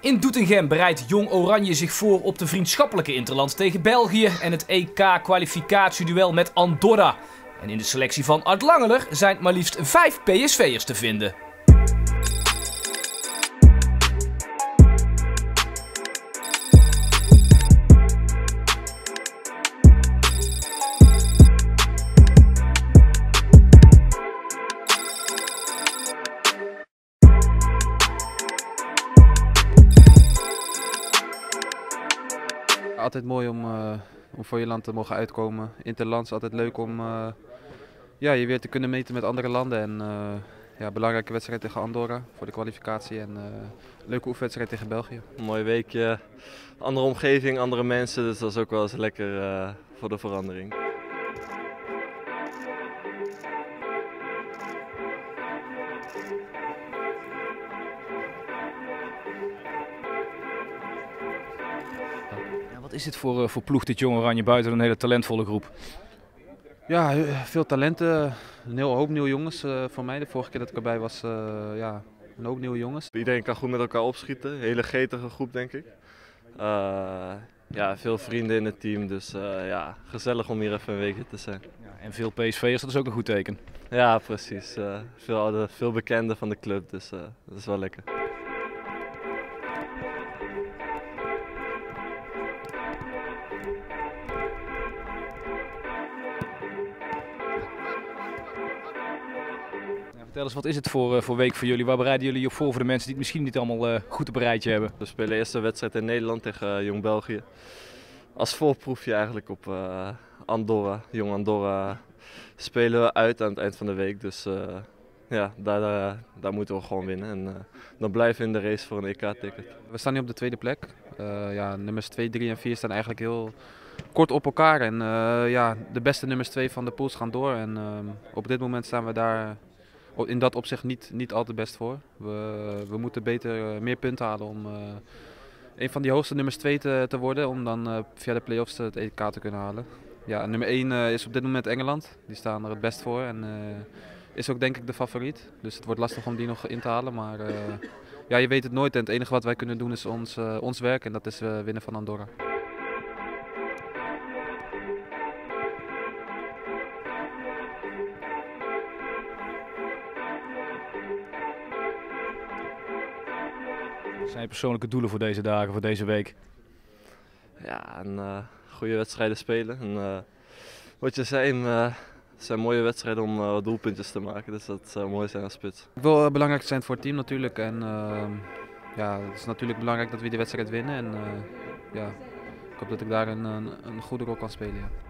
In Doetinchem bereidt Jong Oranje zich voor op de vriendschappelijke interland tegen België en het EK-kwalificatieduel met Andorra. En in de selectie van Art Langeler zijn maar liefst vijf PSV'ers te vinden. Altijd mooi om, uh, om voor je land te mogen uitkomen. Interland is altijd leuk om uh, ja, je weer te kunnen meten met andere landen. En uh, ja, belangrijke wedstrijd tegen Andorra voor de kwalificatie en leuke oefenwedstrijd tegen België. Een mooi weekje, andere omgeving, andere mensen, dus dat is ook wel eens lekker voor de verandering. Wat is dit voor, uh, voor ploeg, dit Jong Oranje, buiten een hele talentvolle groep? Ja, veel talenten. Een heel hoop nieuwe jongens uh, voor mij. De vorige keer dat ik erbij was, uh, ja, een hoop nieuwe jongens. Iedereen kan goed met elkaar opschieten. Hele getige groep, denk ik. ja, veel vrienden in het team, dus ja, gezellig om hier even een weekje te zijn. Ja, en veel PSV'ers, dat is ook een goed teken. Ja, precies. veel, oude, veel bekenden van de club, dus dat is wel lekker. Vertel eens, wat is het voor, uh, voor week voor jullie? Waar bereiden jullie op voor voor de mensen die het misschien niet allemaal uh, goed op een rijtje hebben? We spelen de eerste wedstrijd in Nederland tegen uh, Jong België. Als voorproefje eigenlijk op Andorra. Jong Andorra spelen we uit aan het eind van de week. Dus ja, daar, daar, daar, moeten we gewoon winnen. En dan blijven we in de race voor een EK-ticket. We staan nu op de tweede plek. ja, nummers 2, 3 en 4 staan eigenlijk heel kort op elkaar. En ja, de beste nummers 2 van de pools gaan door. En op dit moment staan we daar in dat opzicht niet, niet al best voor. We, we moeten beter uh, meer punten halen om uh, een van die hoogste nummers 2 te, te worden. Om dan uh, via de play-offs het EK te kunnen halen. Ja, nummer 1 is op dit moment Engeland. Die staan er het best voor en is ook denk ik de favoriet. Dus het wordt lastig om die nog in te halen. Maar ja, je weet het nooit en het enige wat wij kunnen doen is ons, ons werk. En dat is winnen van Andorra. Zijn je persoonlijke doelen voor deze dagen, voor deze week? Ja, een uh, goede wedstrijden spelen. En, uh, wat je zei, uh, het zijn mooie wedstrijden om doelpuntjes te maken. Dus dat zou mooi zijn als spits. Ik wil belangrijk zijn voor het team natuurlijk. En ehm, ja, het is natuurlijk belangrijk dat we die wedstrijd winnen. En ja, ik hoop dat ik daar een, een, een goede rol kan spelen. Ja.